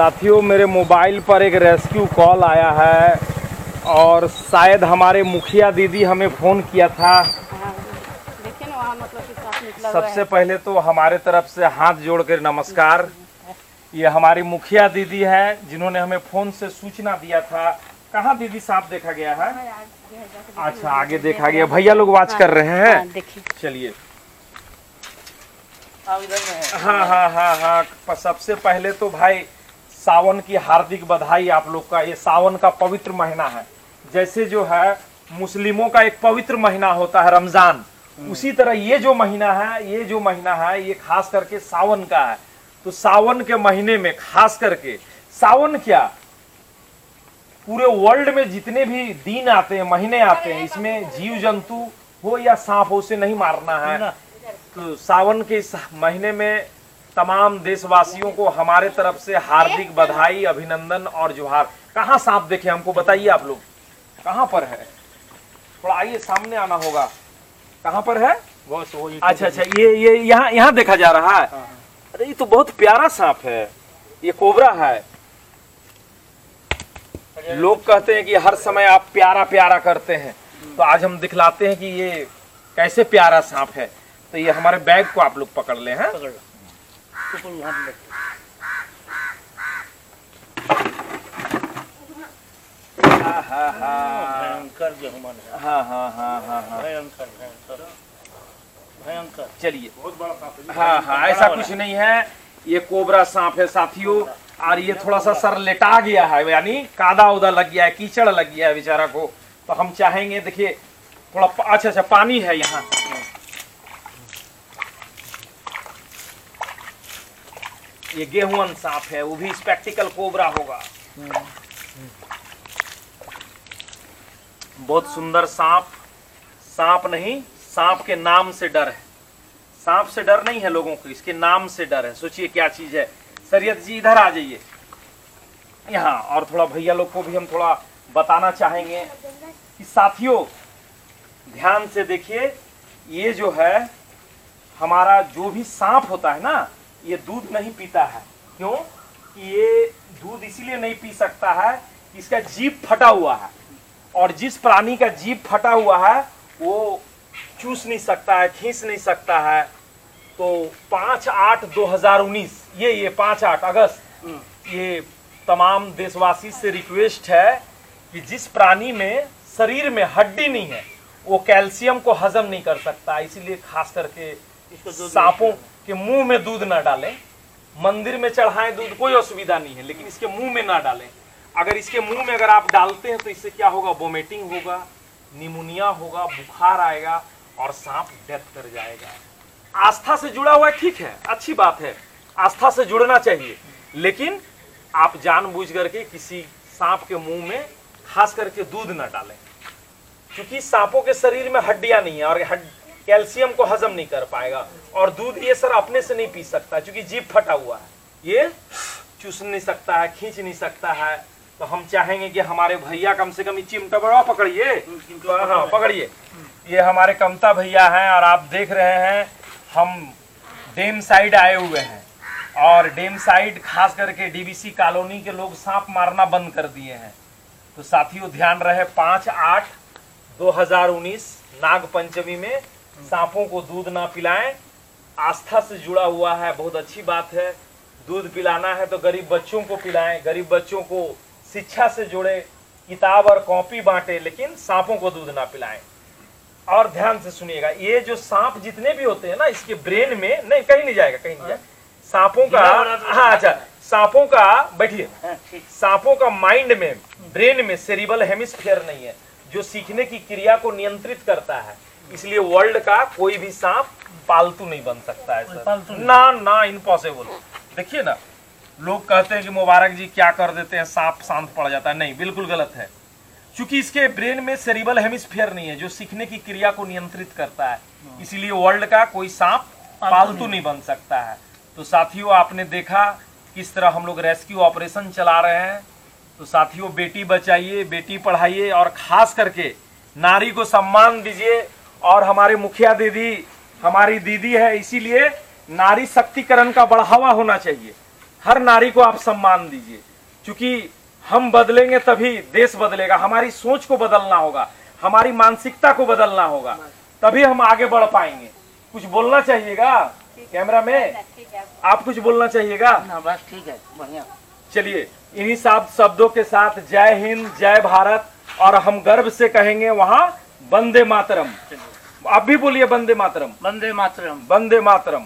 साथियों मेरे मोबाइल पर एक रेस्क्यू कॉल आया है और शायद हमारे मुखिया दीदी हमें फ़ोन किया था। वहाँ मतलब साफ़ सबसे पहले तो हमारे तरफ़ से हाथ जोड़ कर नमस्कार। ये हमारी मुखिया दीदी है जिन्होंने हमें फ़ोन से सूचना दिया था। कहाँ दीदी सांप देखा गया है? है। अच्छा आगे देखा गया। भैया लोग वाच कर रहे हैं। हाँ, चलिए। है हाँ। हाँ हाँ हाँ सबसे पहले तो भाई सावन की हार्दिक बधाई आप लोग का। ये सावन का पवित्र महीना है। जैसे जो है मुस्लिमों का एक पवित्र महीना होता है रमज़ान। उसी तरह ये जो महीना है ये जो महीना है ये खास करके सावन का है। तो सावन के महीने में खास करके सावन क्या? पूरे वर्ल्ड में जितने भी दिन आते हैं महीने आते हैं इसमें जीव जंतु हो या सांप हो उसे नहीं मारना है। तो सावन के इस महीने में तमाम देशवासियों को हमारे तरफ़ से हार्दिक बधाई अभिनंदन और जोहार। कहाँ सांप देखे हमको बताइए आप लोग? कहाँ पर है? थोड़ा आइए सामने आना होगा। कहाँ पर है? वो अच्छा अच्छा ये ये यहाँ यहाँ देखा जा रहा है। हाँ, अरे ये तो बहुत प्यारा सांप है। ये कोबरा है। हाँ। लोग कहते हैं कि हर समय आप प्यारा प्यारा करते हैं। तो आज हम दिखलाते हैं कि ये कैसे प्यारा सांप है। तो ये हमारे बैग को आप लोग पकड़ ले हैं? हाँ हाँ हाँ भयंकर जो है। हाँ हाँ हाँ हाँ हाँ। भयंकर भयंकर। भयंकर। चलिए। बहुत बड़ा सांप हाँ। हाँ ऐसा कुछ नहीं है। ये कोबरा सांप है साथियों। और ये थोड़ा सा सर लेटा गया है यानी कादा उदा लग गया है कीचड़ लग गया है बेचारा को। तो हम चाहेंगे देखिए थोड़ा अच्छा अच्छा पानी है यहाँ। ये गेहूँ सांप है, वो भी स्पेक्टिकल कोबरा होगा। बहुत सुंदर सांप। सांप नहीं, सांप के नाम से डर है। सांप से डर नहीं है लोगों को, इसके नाम से डर है। सोचिए क्या चीज़ है। सरियत जी, इधर आ जाइए। यहाँ, और थोड़ा भैया लोग को भी हम थोड़ा बताना चाहेंगे कि साथियों, ध्यान से देखिए, ये जो है, हमारा जो भी सांप होता है ना ये दूध नहीं पीता है। क्यों? कि ये दूध इसीलिए नहीं पी सकता है इसका जीभ फटा हुआ है। और जिस प्राणी का जीभ फटा हुआ है वो चूस नहीं सकता है खींच नहीं सकता है। तो पाँच आठ दो हज़ार उन्नीस ये ये पाँच आठ अगस्त ये तमाम देशवासी से रिक्वेस्ट है कि जिस प्राणी में शरीर में हड्डी नहीं है वो कैल्शियम को हजम नहीं कर सकता इसीलिए खास करके इसको सांपों के मुँह में दूध ना डालें। मंदिर में चढ़ाएँ दूध, कोई असुविधा नहीं है, लेकिन इसके मुँह में ना डालें। अगर इसके मुँह में अगर आप डालते हैं तो इससे क्या होगा? वोमिटिंग होगा, निमोनिया होगा, बुखार आएगा और सांप डेथ कर जाएगा। आस्था से जुड़ा हुआ ठीक है, अच्छी बात है। आस्था से जुड़ना चाहिए। लेकिन आप जानबूझ करके किसी सांप के मुँह में खास करके दूध ना डालें। क्योंकि सांपों के शरीर में हड्डियाँ नहीं है और हड कैल्शियम को हजम नहीं कर पाएगा और दूध ये सर अपने से नहीं पी सकता, क्योंकि जीभ फटा हुआ है। ये चूस नहीं सकता है, खींच नहीं सकता है। तो हम चाहेंगे कि हमारे भैया कम से कम ये चिमटा बड़ा पकड़िए। हाँ पकड़िए। ये हमारे कमता भैया हैं और आप देख रहे हैं, हम डेम साइड आए हुए हैं। और डेम साइड खास करके डीबीसी कॉलोनी के लोग सांप मारना बंद कर दिए हैं। तो साथियों, ध्यान रहे, पाँच आठ 2019 नाग पंचमी में सांपों को दूध ना पिलाएँ। आस्था से जुड़ा हुआ है बहुत अच्छी बात है। दूध पिलाना है तो गरीब बच्चों को पिलाएँ गरीब बच्चों को शिक्षा से जुड़े किताब और कॉपी बांटे लेकिन सांपों को दूध ना पिलाएँ। और ध्यान से सुनिएगा ये जो सांप जितने भी होते हैं ना इसके ब्रेन में नहीं कहीं नहीं जाएगा कहीं नहीं जाएगा। सांपों का हाँ अच्छा सांपों का बैठिए। हाँ, सांपों का माइंड में ब्रेन में सेरिबल हेमिस्फेयर नहीं है जो सीखने की क्रिया को नियंत्रित करता है। इसलिए वर्ल्ड का कोई भी सांप पालतू नहीं बन सकता है सर ना ना इम्पॉसिबल देखिए ना लोग कहते हैं कि मुबारक जी क्या कर देते हैं सांप शांत पड़ जाता है। नहीं बिल्कुल गलत है। क्योंकि इसके ब्रेन में सेरिबल हेमिस्फीयर नहीं है जो सीखने की क्रिया को नियंत्रित करता है। इसीलिए वर्ल्ड का कोई सांप पालतू नहीं बन सकता है। तो साथियों आपने देखा किस तरह हम लोग रेस्क्यू ऑपरेशन चला रहे हैं। तो साथियों बेटी बचाइए बेटी पढ़ाइए और खास करके नारी को सम्मान दीजिए। और हमारे मुखिया दीदी हमारी दीदी है इसीलिए नारी शक्तिकरण का बढ़ावा होना चाहिए। हर नारी को आप सम्मान दीजिए। क्योंकि हम बदलेंगे तभी देश बदलेगा हमारी सोच को बदलना होगा हमारी मानसिकता को बदलना होगा तभी हम आगे बढ़ पाएँगे। कुछ बोलना चाहिएगा? कैमरा में? आप कुछ बोलना चाहिएगा? बस ठीक है बढ़िया। चलिए इन्हीं सब शब्दों के साथ जय हिंद जय भारत और हम गर्व से कहेंगे वहाँ वंदे मातरम। आप भी बोलिए बंदे मातरम। बंदे मातरम। बंदे मातरम।